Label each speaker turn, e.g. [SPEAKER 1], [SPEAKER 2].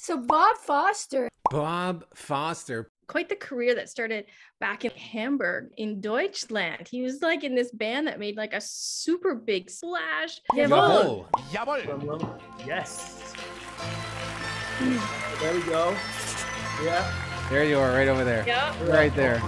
[SPEAKER 1] So Bob Foster.
[SPEAKER 2] Bob Foster.
[SPEAKER 3] Quite the career that started back in Hamburg in Deutschland. He was like in this band that made like a super big splash.
[SPEAKER 2] Jawoll.
[SPEAKER 4] Jawoll. Yes. Hmm. There we go. Yeah.
[SPEAKER 2] There you are, right over there.
[SPEAKER 3] Yep.
[SPEAKER 2] Right there.